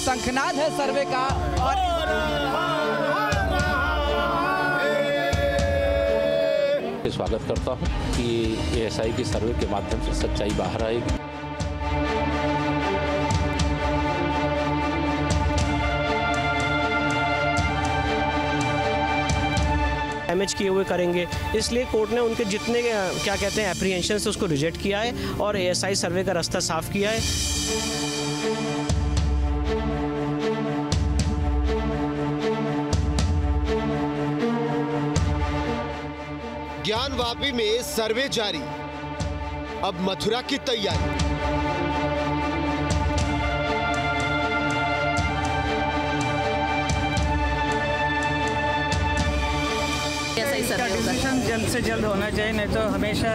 शंखनाद है सर्वे का और स्वागत करता हूँ कि एएसआई की सर्वे के माध्यम से सच्चाई बाहर आएगी। डैमेज किए हुए करेंगे। इसलिए कोर्ट ने उनके जितने क्या कहते हैं एप्रीहेंशन से उसको रिजेक्ट किया है और एएसआई सर्वे का रास्ता साफ़ किया है। ज्ञानवापी में सर्वे जारी। अब मथुरा की तैयारी। इसका डिसीज़न जल्द से जल्द होना चाहिए नहीं तो हमेशा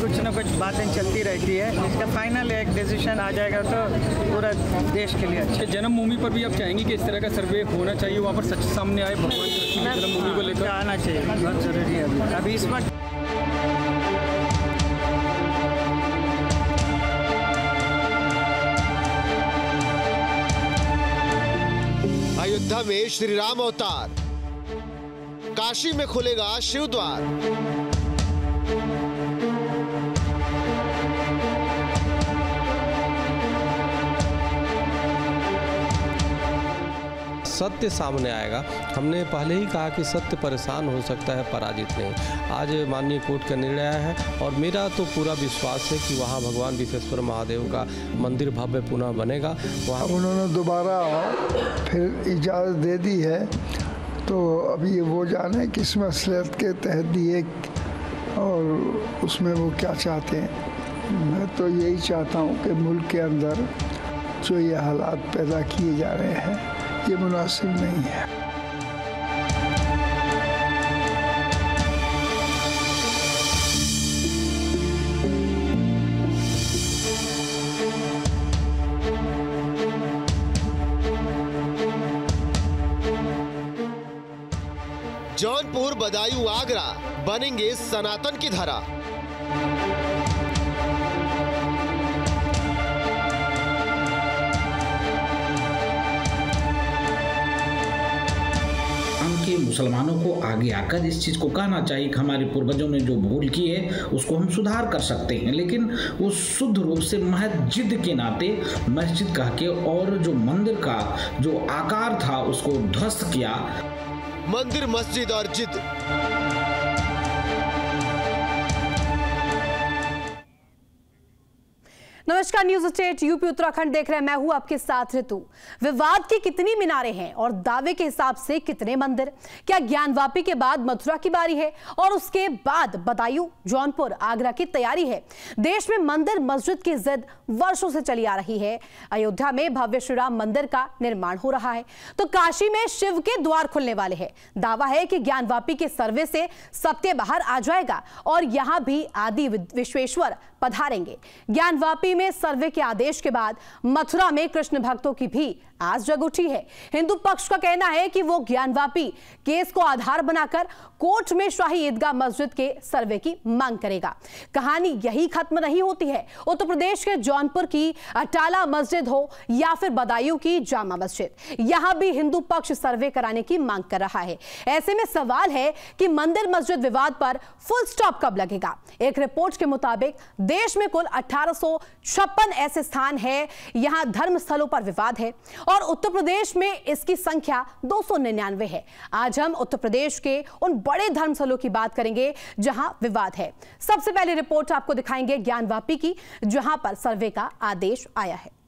कुछ ना कुछ बातें चलती रहती है। इसका फाइनल एक डिसीज़न आ जाएगा तो पूरा देश के लिए अच्छा। जन्मभूमि पर भी आप चाहेंगे कि इस तरह का सर्वे होना चाहिए वहाँ पर सच सामने आए भगवान जन्मभूमि को लेकर? आना चाहिए। बहुत ज़रूरी है अभी। अभी इस वक्त अयोध्या में श्री राम अवतार। काशी में खुलेगा शिव द्वार। सत्य सामने आएगा। हमने पहले ही कहा कि सत्य परेशान हो सकता है, पराजित नहीं। आज माननीय कोर्ट का निर्णय आया है और मेरा तो पूरा विश्वास है कि वहाँ भगवान विश्वेश्वर महादेव का मंदिर भव्य पुनः बनेगा। वहाँ उन्होंने दोबारा फिर इजाज़त दे दी है। तो अभी वो जाने किस मसलत के तहत दिए और उसमें वो क्या चाहते हैं। मैं तो यही चाहता हूँ कि मुल्क के अंदर जो ये हालात पैदा किए जा रहे हैं ये मुनासिब नहीं है। जौनपुर बदायूं आगरा बनेंगे सनातन की धरा। के मुसलमानों को आगे आकर इस चीज़ को कहना चाहिए कि हमारे पूर्वजों ने जो भूल की है, उसको हम सुधार कर सकते हैं। लेकिन वो शुद्ध रूप से मस्जिद के नाते मस्जिद कह के और जो मंदिर का जो आकार था, उसको ध्वस्त किया। मंदिर, मस्जिद और जिद नमस्कार न्यूज़ स्टेट यूपी उत्तराखंड देख रहे हैं। मैं हूँ आपके साथ ऋतु विवाद की कितनी मीनारें हैं और दावे के हिसाब से कितने मंदिर? क्या ज्ञानवापी के बाद मथुरा की बारी है? और उसके बाद बदायूं, जौनपुर, आगरा की तैयारी है। देश में मंदिर मस्जिद की जिद वर्षों से चली आ रही है। अयोध्या में भव्य श्री राम मंदिर का निर्माण हो रहा है। तो काशी में शिव के द्वार खुलने वाले है। दावा है कि ज्ञानवापी के सर्वे से सत्य बाहर आ जाएगा और यहाँ भी आदि विश्वेश्वर पधारेंगे। ज्ञानवापी में सर्वे के आदेश के बाद मथुरा में कृष्ण भक्तों की भी आज जग उठी है। हिंदू पक्ष का कहना है कि वो ज्ञानवापी केस को आधार बनाकर कोर्ट में शाही ईदगाह मस्जिद के सर्वे की मांग करेगा। कहानी यही खत्म नहीं होती है। उत्तर प्रदेश के जौनपुर की अटाला मस्जिद हो या फिर बदायूं की जामा मस्जिद। यहाँ भी हिंदू पक्ष सर्वे कराने की मांग कर रहा है। ऐसे में सवाल है कि मंदिर मस्जिद विवाद पर फुल स्टॉप कब लगेगा? एक रिपोर्ट के मुताबिक देश में कुल अठारह सौ छप्पन ऐसे स्थान है। यहाँ धर्म स्थलों पर विवाद है। और उत्तर प्रदेश में इसकी संख्या दो सौ निन्यानवे है। आज हम उत्तर प्रदेश के उन बड़े धर्मस्थलों की बात करेंगे, जहाँ विवाद है। सबसे पहले रिपोर्ट आपको दिखाएँगे ज्ञानवापी की, जहाँ पर सर्वे का आदेश आया है।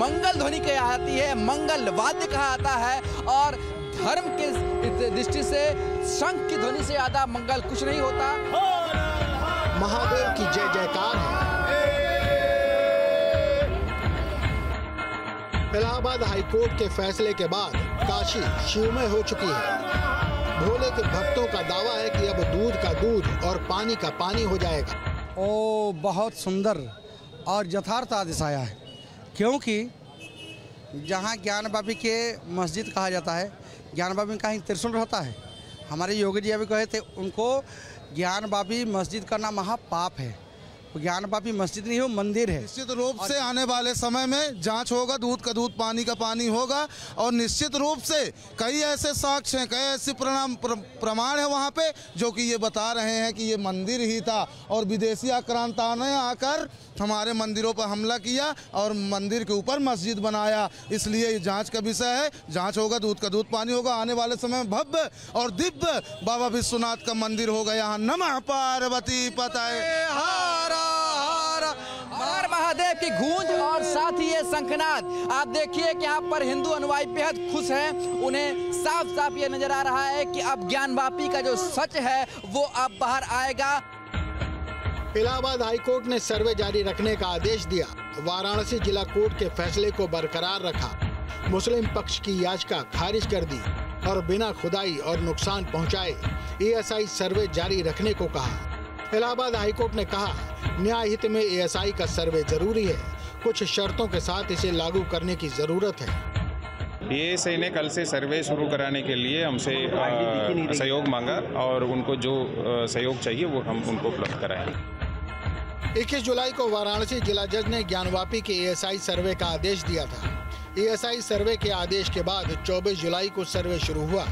मंगल ध्वनि के आती है मंगल वाद्य कहा आता है और धर्म के दृष्टि से शंख की ध्वनि से ज़्यादा मंगल कुछ नहीं होता। महादेव की जय जयकार है। इलाहाबाद हाईकोर्ट के फैसले के बाद काशी शिवमय हो चुकी है। भोले के भक्तों का दावा है कि अब दूध का दूध और पानी का पानी हो जाएगा। ओ बहुत सुंदर और यथार्थ आदेश आया है। क्योंकि जहाँ ज्ञान बाबी के मस्जिद कहा जाता है ज्ञान बाबी में कहीं त्रिशूल रहता है। हमारे योगी जी अभी कहे थे, उनको ज्ञान बाबी मस्जिद करना महापाप है। ज्ञान बाबी मस्जिद नहीं हो मंदिर है। निश्चित रूप से आने वाले समय में जाँच होगा दूध का दूध पानी का पानी होगा और निश्चित रूप से कई ऐसे साक्ष्य हैं कई ऐसे प्रणाम प्र, प्रमाण है वहाँ पे जो कि ये बता रहे हैं कि ये मंदिर ही था। और विदेशी आक्रांता ने आकर हमारे मंदिरों पर हमला किया और मंदिर के ऊपर मस्जिद बनाया। इसलिए ये जाँच का विषय है। जाँच होगा दूध का दूध पानी होगा आने वाले समय में भव्य और दिव्य बाबा विश्वनाथ का मंदिर होगा। यहाँ नमः पार्वती पताए हर महादेव की गूंज और साथ ही ये शंखनाद। आप देखिए कि यहाँ पर हिंदू अनुयायी बेहद खुश हैं। उन्हें साफ़ साफ़ ये नज़र आ रहा है कि अब ज्ञानवापी का जो सच है, वो अब बाहर आएगा। इलाहाबाद हाईकोर्ट ने सर्वे जारी रखने का आदेश दिया। वाराणसी जिला कोर्ट के फैसले को बरकरार रखा। मुस्लिम पक्ष की याचिका खारिज कर दी और बिना खुदाई और नुकसान पहुँचाए एएसआई सर्वे जारी रखने को कहा। इलाहाबाद हाईकोर्ट ने कहा न्याय हित में एएसआई का सर्वे ज़रूरी है। कुछ शर्तों के साथ इसे लागू करने की ज़रूरत है। ये ने कल से सर्वे शुरू कराने के लिए हमसे सहयोग मांगा और उनको जो सहयोग चाहिए वो हम उनको उपलब्ध कराएँगे 21 जुलाई को वाराणसी जिला जज ने ज्ञानवापी के एएसआई सर्वे का आदेश दिया था। एएसआई सर्वे के आदेश के बाद 24 जुलाई को सर्वे शुरू हुआ।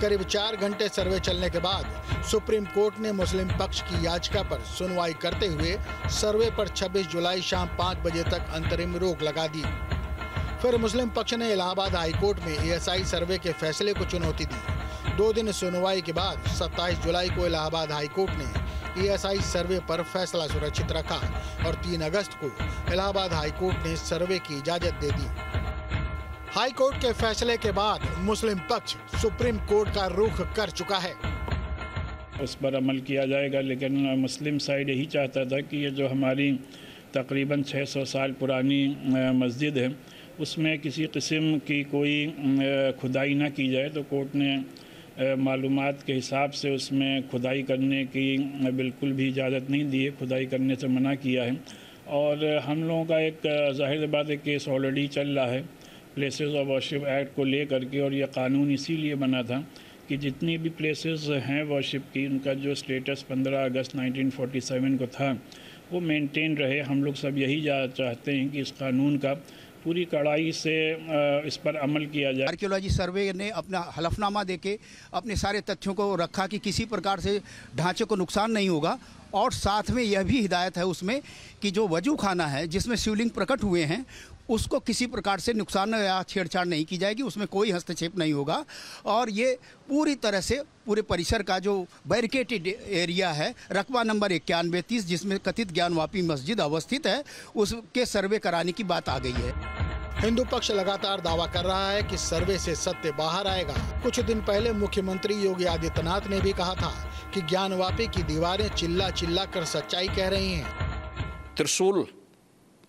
करीब चार घंटे सर्वे चलने के बाद सुप्रीम कोर्ट ने मुस्लिम पक्ष की याचिका पर सुनवाई करते हुए सर्वे पर 26 जुलाई शाम पाँच बजे तक अंतरिम रोक लगा दी। फिर मुस्लिम पक्ष ने इलाहाबाद हाईकोर्ट में एएसआई सर्वे के फैसले को चुनौती दी। दो दिन सुनवाई के बाद 27 जुलाई को इलाहाबाद हाईकोर्ट ने एएसआई सर्वे पर फैसला सुरक्षित रखा और 3 अगस्त को इलाहाबाद हाईकोर्ट ने सर्वे की इजाज़त दे दी। हाई कोर्ट के फैसले के बाद मुस्लिम पक्ष सुप्रीम कोर्ट का रुख कर चुका है। उस पर अमल किया जाएगा, लेकिन मुस्लिम साइड यही चाहता था कि ये जो हमारी तकरीबन 600 साल पुरानी मस्जिद है, उसमें किसी किस्म की कोई खुदाई ना की जाए तो कोर्ट ने मालूम के हिसाब से उसमें खुदाई करने की बिल्कुल भी इजाज़त नहीं दी है, खुदाई करने से मना किया है। और हम लोगों का एक ज़ाहिर बात है, केस ऑलरेडी चल रहा है। प्लेसेस ऑफ़ वर्शिप एक्ट को ले करके और यह कानून इसीलिए बना था कि जितनी भी प्लेसेस हैं वर्शिप की, उनका जो स्टेटस 15 अगस्त 1947 को था, वो मेंटेन रहे। हम लोग सब यही चाहते हैं कि इस कानून का पूरी कड़ाई से इस पर अमल किया जाए। आर्कियोलॉजी सर्वे ने अपना हलफनामा देके अपने सारे तथ्यों को रखा कि किसी प्रकार से ढांचे को नुकसान नहीं होगा और साथ में यह भी हिदायत है उसमें कि जो वज़ू खाना है, जिसमें शिवलिंग प्रकट हुए हैं उसको किसी प्रकार से नुकसान या छेड़छाड़ नहीं की जाएगी उसमें कोई हस्तक्षेप नहीं होगा। और ये पूरी तरह से पूरे परिसर का जो बैरिकेटेड एरिया है रकबा नंबर इक्यानवे तीस जिसमें कथित ज्ञानवापी मस्जिद अवस्थित है उसके सर्वे कराने की बात आ गई है। हिंदू पक्ष लगातार दावा कर रहा है कि सर्वे से सत्य बाहर आएगा। कुछ दिन पहले मुख्यमंत्री योगी आदित्यनाथ ने भी कहा था कि ज्ञानवापी की दीवारें चिल्ला चिल्ला कर सच्चाई कह रही हैं। त्रिशूल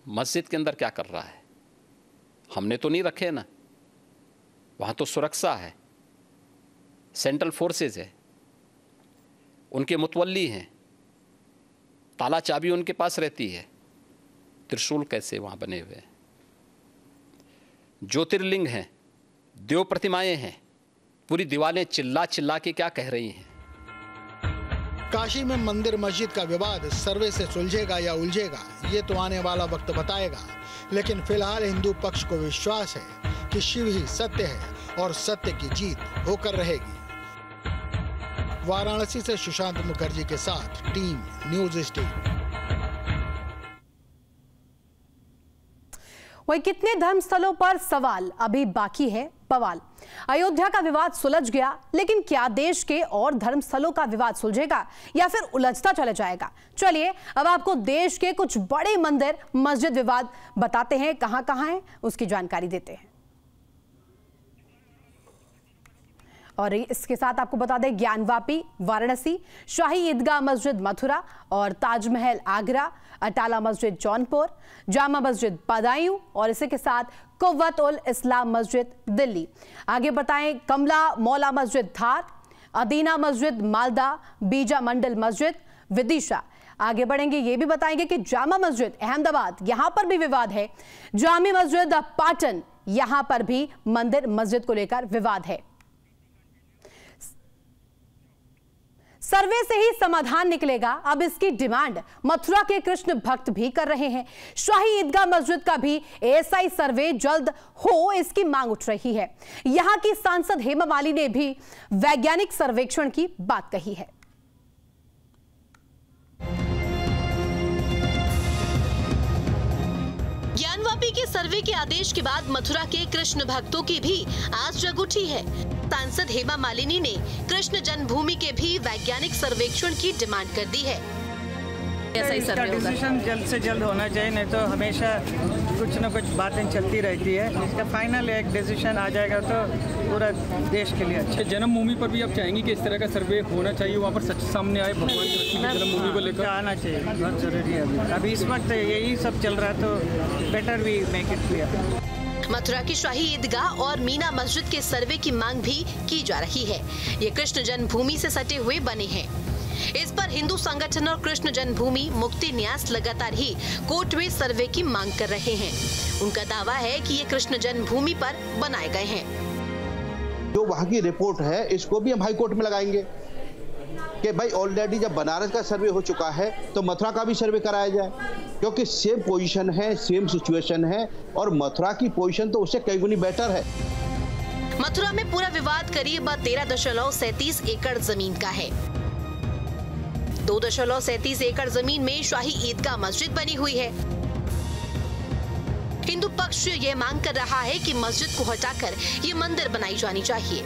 मस्जिद के अंदर क्या कर रहा है? हमने तो नहीं रखे ना। वहाँ तो सुरक्षा है। सेंट्रल फोर्सेस है। उनके मुतवली हैं। ताला चाबी उनके पास रहती है। त्रिशूल कैसे वहाँ बने हुए हैं? ज्योतिर्लिंग हैं। देव प्रतिमाएँ हैं। पूरी दीवारें चिल्ला चिल्ला के क्या कह रही हैं? काशी में मंदिर मस्जिद का विवाद सर्वे से सुलझेगा या उलझेगा, ये तो आने वाला वक्त बताएगा। लेकिन फ़िलहाल हिंदू पक्ष को विश्वास है कि शिव ही सत्य है और सत्य की जीत होकर रहेगी। वाराणसी से सुशांत मुखर्जी के साथ टीम न्यूज़ स्टेट वही कितने धर्म स्थलों पर सवाल अभी बाकी है बवाल। अयोध्या का विवाद सुलझ गया, लेकिन क्या देश के और धर्म स्थलों का विवाद सुलझेगा या फिर उलझता चला जाएगा? चलिए, अब आपको देश के कुछ बड़े मंदिर, मस्जिद विवाद बताते हैं कहाँ कहाँ है, उसकी जानकारी देते हैं। और इसके साथ आपको बता दें, ज्ञानवापी, वाराणसी, शाही ईदगाह मस्जिद मथुरा और ताजमहल आगरा, अटाला मस्जिद जौनपुर, जामा मस्जिद बदायूं और इसी के साथ कुत उल इस्लाम मस्जिद दिल्ली। आगे बताएँ, कमला मौला मस्जिद धार, अदीना मस्जिद मालदा, बीजा मंडल मस्जिद विदिशा। आगे बढ़ेंगे, ये भी बताएँगे कि जामा मस्जिद अहमदाबाद, यहाँ पर भी विवाद है। जामी मस्जिद पाटन, यहाँ पर भी मंदिर मस्जिद को लेकर विवाद है। सर्वे से ही समाधान निकलेगा। अब इसकी डिमांड मथुरा के कृष्ण भक्त भी कर रहे हैं। शाही ईदगाह मस्जिद का भी एएसआई सर्वे जल्द हो, इसकी मांग उठ रही है। यहाँ की सांसद हेमा माली ने भी वैज्ञानिक सर्वेक्षण की बात कही है। ज्ञानवापी के सर्वे के आदेश के बाद मथुरा के कृष्ण भक्तों की भी आज जग उठी है। सांसद हेमा मालिनी ने कृष्ण जन्मभूमि के भी वैज्ञानिक सर्वेक्षण की डिमांड कर दी है। ऐसा ही सर्वे डिसीज़न जल्द से जल्द होना चाहिए नहीं तो हमेशा कुछ न कुछ बातें चलती रहती है। इसका फाइनल एक डिसीज़न आ जाएगा तो पूरा देश के लिए अच्छा। जन्मभूमि पर भी आप चाहेंगे कि इस तरह का सर्वे होना चाहिए वहाँ पर सच सामने आए भगवान की जन्मभूमि को लेकर? आना चाहिए। बहुत ज़रूरी है अभी। अभी इस वक्त यही सब चल रहा है तो better we make it clear Mathura की शाही ईदगाह और मीना मस्जिद के सर्वे की मांग भी की जा रही है। ये कृष्ण जन्मभूमि से सटे हुए बने हैं। हिंदू संगठन और कृष्ण जन्मभूमि मुक्ति न्यास लगातार ही कोर्ट में सर्वे की मांग कर रहे हैं। उनका दावा है कि ये कृष्ण जन्मभूमि पर बनाए गए हैं। जो वहाँ की रिपोर्ट है इसको भी हम हाई कोर्ट में लगाएँगे। कि भाई ऑलरेडी जब बनारस का सर्वे हो चुका है तो मथुरा का भी सर्वे कराया जाए। क्योंकि सेम पोजीशन है सेम सिचुएशन है और मथुरा की पोजीशन तो उससे कई गुनी बेटर है। मथुरा में पूरा विवाद करीब तेरह दशमलव सैतीस एकड़ ज़मीन का है। दो दशमलव सैतीस एकड़ ज़मीन में शाही ईदगाह मस्जिद बनी हुई है। हिंदू पक्ष ये मांग कर रहा है कि मस्जिद को हटाकर ये मंदिर बनाई जानी चाहिए।